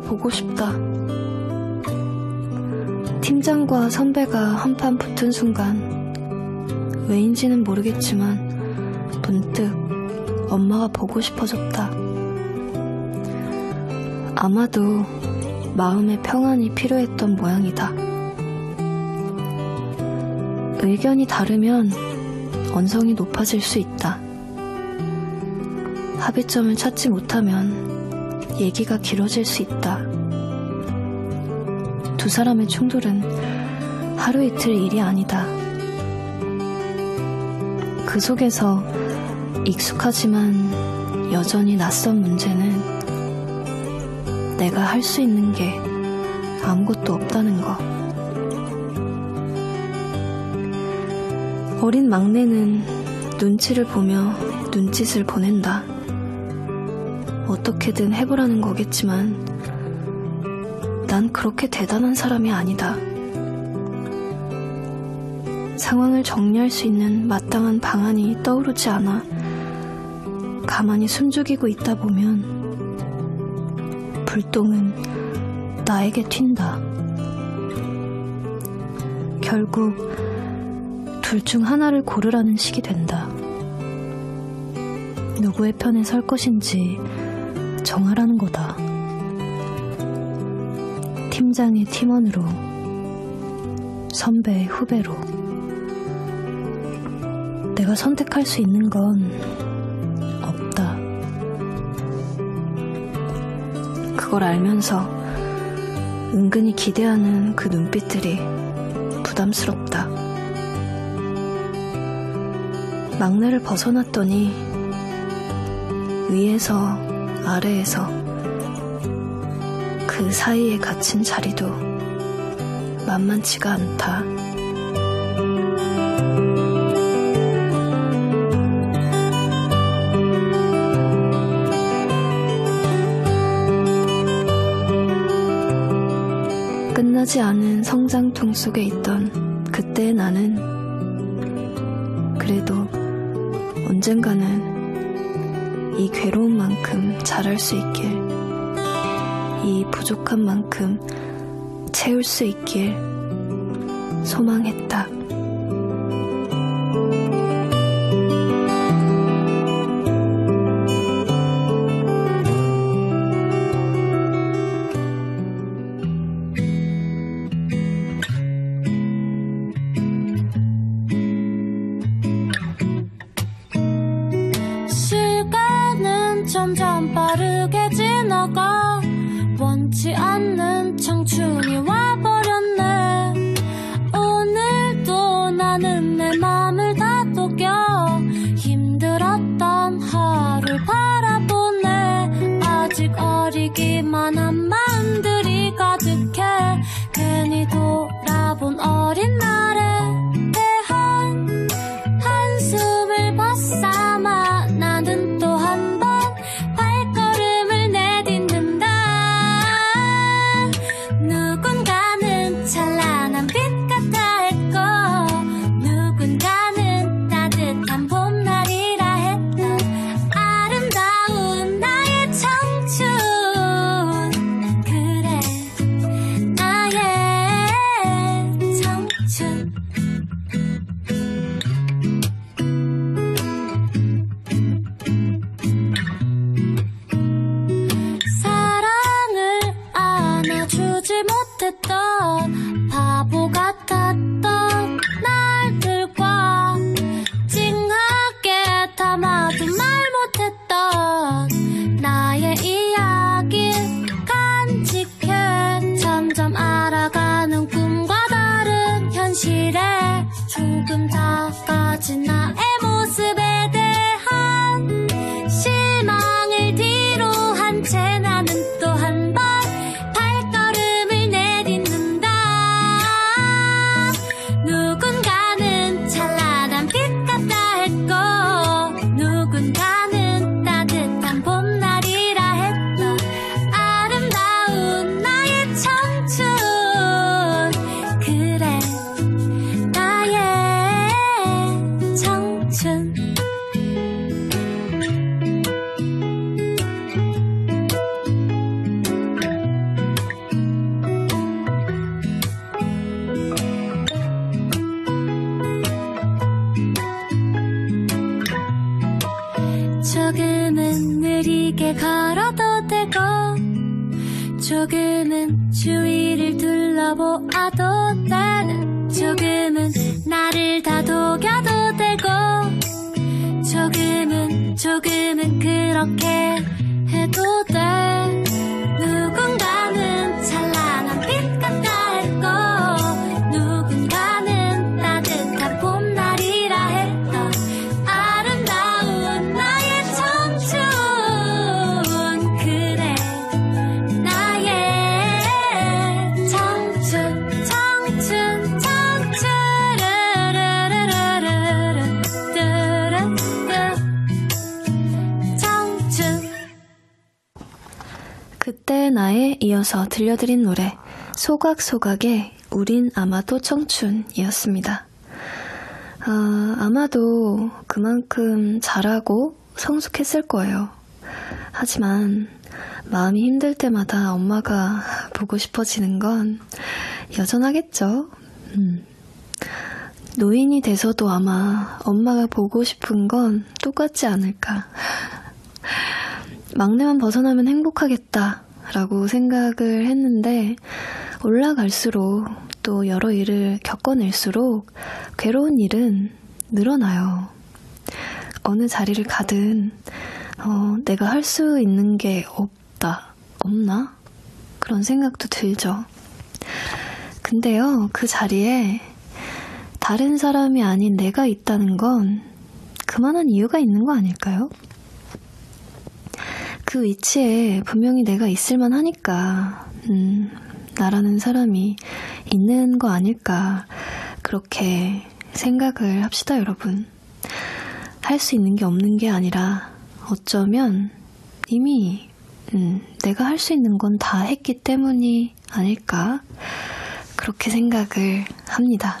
보고 싶다. 팀장과 선배가 한판 붙은 순간, 왜인지는 모르겠지만, 문득 엄마가 보고 싶어졌다. 아마도 마음의 평안이 필요했던 모양이다. 의견이 다르면 언성이 높아질 수 있다. 합의점을 찾지 못하면 얘기가 길어질 수 있다. 두 사람의 충돌은 하루 이틀 일이 아니다. 그 속에서 익숙하지만 여전히 낯선 문제는 내가 할 수 있는 게 아무것도 없다는 거. 어린 막내는 눈치를 보며 눈짓을 보낸다. 어떻게든 해보라는 거겠지만, 난 그렇게 대단한 사람이 아니다. 상황을 정리할 수 있는 마땅한 방안이 떠오르지 않아 가만히 숨죽이고 있다 보면 불똥은 나에게 튄다. 결국 둘 중 하나를 고르라는 식이 된다. 누구의 편에 설 것인지 정하라는 거다. 팀장의 팀원으로, 선배의 후배로. 내가 선택할 수 있는 건 없다. 그걸 알면서 은근히 기대하는 그 눈빛들이 부담스럽다. 막내를 벗어났더니 위에서 아래에서 그 사이에 갇힌 자리도 만만치가 않다. 끝나지 않은 성장통 속에 있던 그때의 나는 그래도 언젠가는 이 괴로운 만큼 잘할 수 있길, 이 부족한 만큼 채울 수 있길 소망했다. 점점 빠르게 지나가. 원치 않는 청춘이 와 ってた。 조금은 주위를 둘러보아도 되는 조금은 나를 다독여도 되고 조금은 조금은 그렇게 그때 나에 이어서 들려드린 노래 소각소각의 우린 아마도 청춘이었습니다. 아, 아마도 그만큼 잘하고 성숙했을 거예요. 하지만 마음이 힘들 때마다 엄마가 보고 싶어지는 건 여전하겠죠. 음. 노인이 돼서도 아마 엄마가 보고 싶은 건 똑같지 않을까. 막내만 벗어나면 행복하겠다 라고 생각을 했는데 올라갈수록 또 여러 일을 겪어낼수록 괴로운 일은 늘어나요. 어느 자리를 가든 어, 내가 할 수 있는 게 없다, 없나? 그런 생각도 들죠. 근데요, 그 자리에 다른 사람이 아닌 내가 있다는 건 그만한 이유가 있는 거 아닐까요? 그 위치에 분명히 내가 있을만 하니까, 음, 나라는 사람이 있는 거 아닐까, 그렇게 생각을 합시다, 여러분. 할 수 있는 게 없는 게 아니라, 어쩌면 이미, 음, 내가 할 수 있는 건 다 했기 때문이 아닐까, 그렇게 생각을 합니다.